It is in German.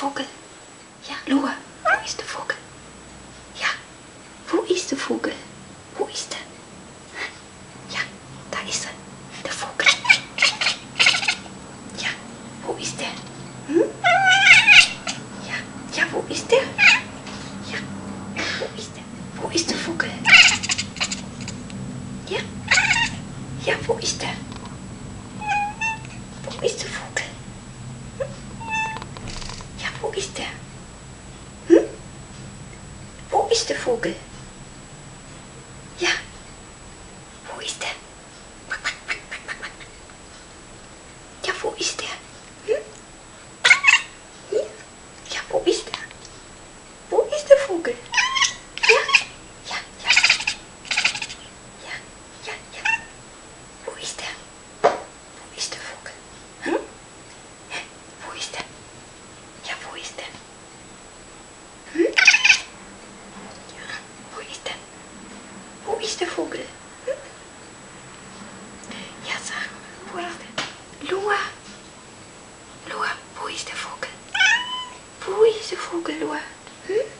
Vogel? Ja, Lua, wo ist der Vogel? Ja, wo ist der Vogel? Wo ist er? Ja, da ist er, der Vogel. Ja, wo ist der? Hm? Ja, ja, wo ist der? Ja, wo ist der? Wo ist der Vogel? Ja, ja, wo ist der? Wo ist der Vogel? ist der? Hm? Wo ist der Vogel? Ja, wo ist der? Ja, wo ist der? sitten. Mm. är huisten. Huistefågel. Mm. Ja, så. Loa. Loa, huistefågel. Huistefågel, Loa. Mm.